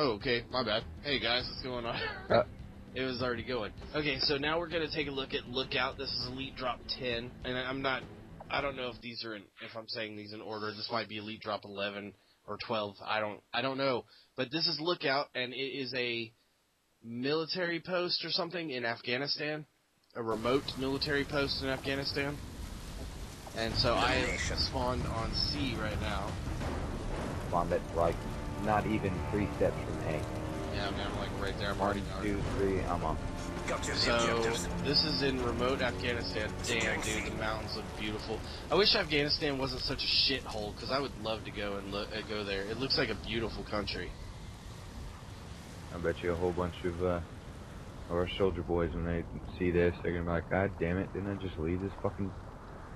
Oh, okay. My bad. Hey guys, what's going on? Uh. it was already going. Okay, so now we're gonna take a look at Lookout. This is Elite Drop 10, and I'm not. I don't know if these are in. If I'm saying these in order, this might be Elite Drop 11 or 12. I don't. I don't know. But this is Lookout, and it is a military post or something in Afghanistan, a remote military post in Afghanistan. And so I spawned on C right now. Spawned it like not even three steps from A. Yeah, I mean, I'm like right there. I'm already on. two, three, I'm on. Capture the So this is in remote Afghanistan. Damn, dude, the mountains look beautiful. I wish Afghanistan wasn't such a shithole because I would love to go and look, uh, go there. It looks like a beautiful country. I bet you a whole bunch of uh, of our soldier boys when they see this, they're gonna be like, God damn it, didn't I just leave this fucking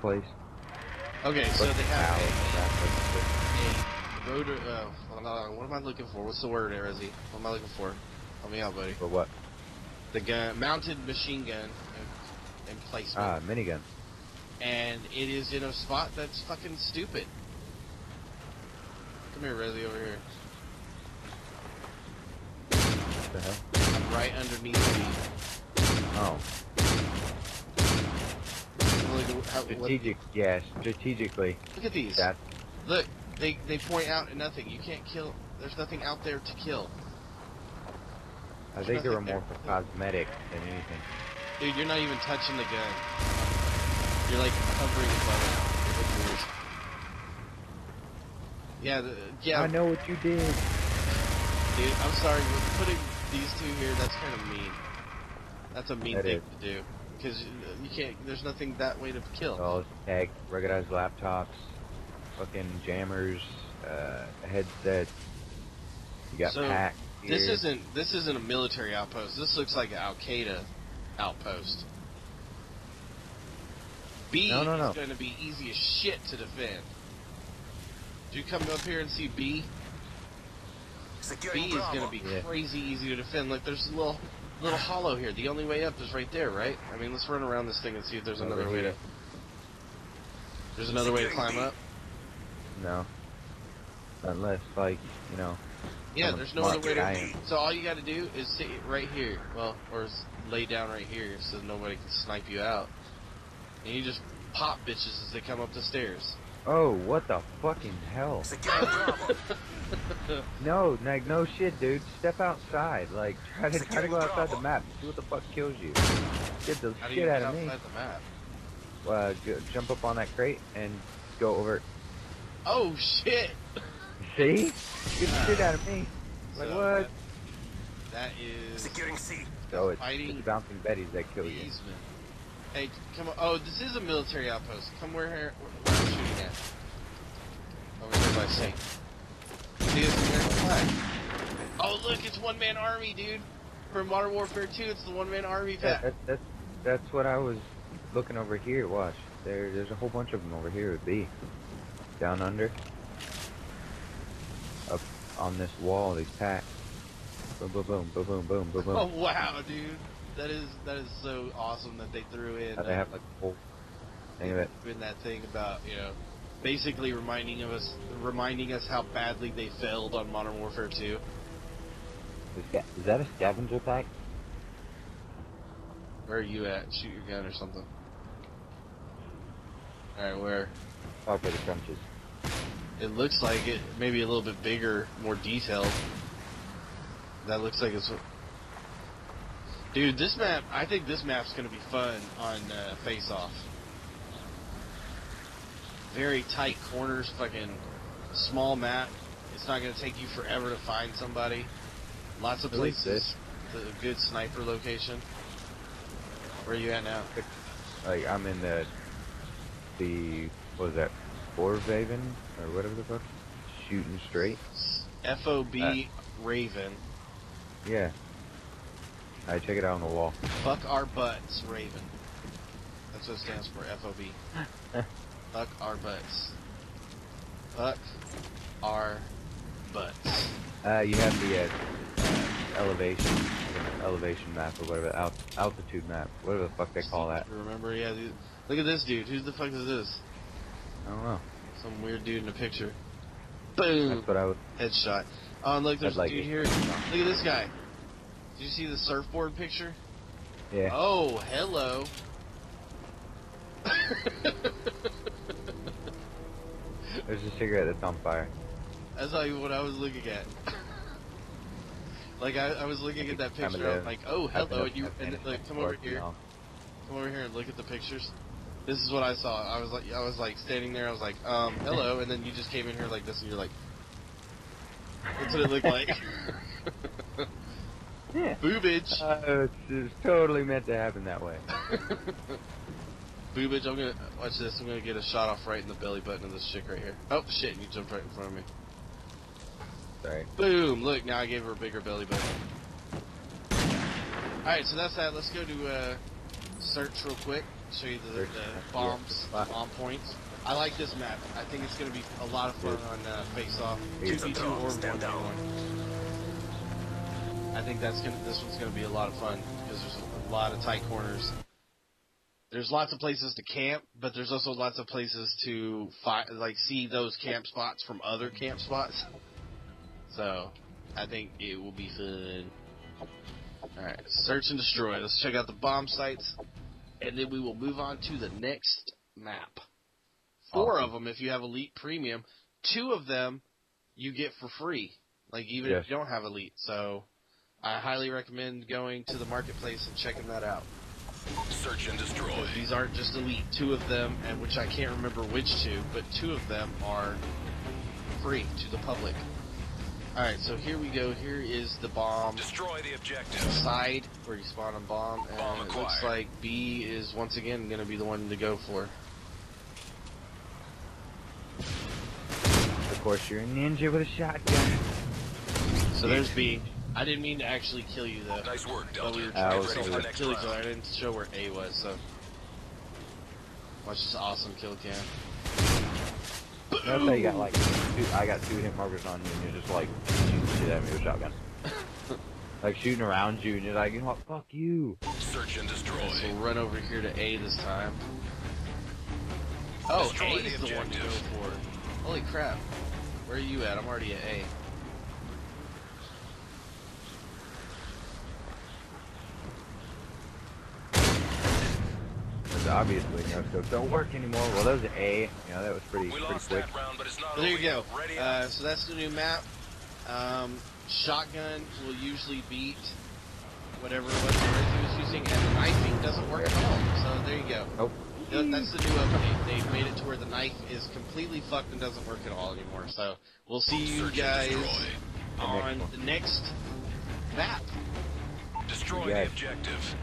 place? Okay, so they have how? Rotor. Uh, hold what am I looking for? What's the word, Erezi? What am I looking for? Help me out, buddy. For what? The gun, mounted machine gun in emplacement, Ah, minigun. and it is in a spot that's fucking stupid. Come here, Resi, over here. What the hell? I'm right underneath me. Oh, Look, how- strategic. Yeah, strategically. look at these. That Look, they they point out at nothing. You can't kill. There's nothing out there to kill. I think they were more for cosmetic than anything. Dude, you're not even touching the gun. You're like hovering above it. It looks weird. Yeah, the, yeah, I know what you did. dude. I'm sorry, but putting these two here, that's kind of mean. That's a mean That thing is. to do. Because you can't, there's nothing that way to kill. All tag, ruggedized laptops, fucking jammers, uh, headsets. You got So, packs. This here. isn't, this isn't a military outpost. This looks like an Al-Qaeda outpost. B No, no, no. is going to be easy as shit to defend. Did you come up here and see B? Securing B is going to be Yeah. crazy easy to defend. Like there's a little little hollow here. The only way up is right there, right? I mean, let's run around this thing and see if there's Over another way to. There's another way to climb up. No. Unless, like, you know. Yeah, someone there's no other way to. in- So all you got to do is sit right here. Well, or lay down right here so nobody can snipe you out. And you just pop bitches as they come up the stairs. Oh, what the fucking hell? No, like, no shit, dude. Step outside. Like, try to try to go outside the map. See what the fuck kills you. Get the How do you shit get out of me. outside the map? Uh, jump up on that crate and go over. Oh shit! See? Get the shit out of me. Like So, what? That is Securing C. So it's, fighting it's bouncing betties that kill you. easement. Hey, come on! Oh, this is a military outpost. Come where, where where shooting at. Over here by Saint. See this American flag? Oh look, it's one man army, dude. From Modern Warfare 2, it's the one man army pack. that, that's that's what I was looking over here. Watch, there there's a whole bunch of them over here with B. Down under. Up on this wall, these packs. Boom, boom, boom, boom, boom, boom, boom, boom. Oh wow, dude. That is that is so awesome that they threw in. How they have like a whole thing of it. in that thing about you know, basically reminding of us, reminding us how badly they failed on Modern Warfare 2. Is that, is that a scavenger pack? Where are you at? Shoot your gun or something. Alright, where? For the trenches. It looks like it, maybe a little bit bigger, more detailed. That looks like it's. Dude, this map, I think this map's gonna be fun on uh, Face Off. Very tight corners, fucking small map. It's not gonna take you forever to find somebody. Lots of places. A good sniper location. Where are you at now? Like I'm in the the what was that? Borvaven or whatever the fuck? Shooting straight. FOB Uh. Raven. Yeah. I check it out on the wall. Fuck our butts, Raven. That's what it stands for, FOB. Fuck our butts. Fuck our butts. Uh, you have the uh, elevation, elevation map or whatever, alt- altitude map, whatever the fuck they call that. Remember, yeah, dude. Look at this dude. Who the fuck is this? I don't know. Some weird dude in a picture. Boom! That's what I was. Headshot. Oh, look, there's like a dude it. here. Look at this guy. Did you see the surfboard picture? Yeah. Oh, hello. There's a cigarette that's on fire. That's not even what I was looking at. like I, I was looking at that picture, I was day. like, oh, hello, and you, and like, come over here, come over here and look at the pictures. This is what I saw. I was like, I was like standing there. I was like, um, hello, and then you just came in here like this, and you're like, that's what it looked like. Yeah. Boobage. Uh, it's, it's totally meant to happen that way. Boobage, I'm gonna watch this. I'm gonna get a shot off right in the belly button of this chick right here. Oh shit! You jumped right in front of me. Sorry. Boom! Look, now I gave her a bigger belly button. All right, so that's that. Let's go to uh, search real quick. Show you the, the bombs, Yeah. bomb points. I like this map. I think it's gonna be a lot of fun on uh, Face Off, 2v2 or one stand v down. one. I think that's gonna. This one's gonna be a lot of fun because there's a lot of tight corners. There's lots of places to camp, but there's also lots of places to fi- like see those camp spots from other camp spots. So, I think it will be fun. Alright, search and destroy. Let's check out the bomb sites, and then we will move on to the next map. Four Awesome. of them if you have Elite Premium. Two of them you get for free, like even Yes. if you don't have Elite. So, I highly recommend going to the marketplace and checking that out. Search and destroy. Because these aren't just elite. Two of them, and which I can't remember which two, but two of them are free to the public. Alright, so here we go. Here is the bomb Destroy the objective. side where you spawn a bomb, and Bomb it looks like B is once again going to be the one to go for. Of course, you're a ninja with a shotgun. So there's B. I didn't mean to actually kill you though. Nice work, But we Delta. were I trying was so ready for hard the to next kill each other. I didn't show where A was, so. Watch this awesome kill cam. That's how you got like, two, I got two hit markers on you, and you're just like shooting shit at me with a shotgun. like shooting around you, and you're like, you know what? Fuck you. Search and destroy. So we'll run over here to A this time. Oh, Destroy A is the one to go for. Holy crap. Where are you at? I'm already at A. Because obviously no scopes don't work anymore. Well, that was an A. You know, that was pretty We pretty quick. round, but it's not Well, there you go. Uh, so that's the new map. Um, shotgun will usually beat whatever it was he was using, and the knifing doesn't work at all. So there you go. Nope. Th- That's the new update. They've made it to where the knife is completely fucked and doesn't work at all anymore. So we'll see you guys on the next map. Destroy the objective.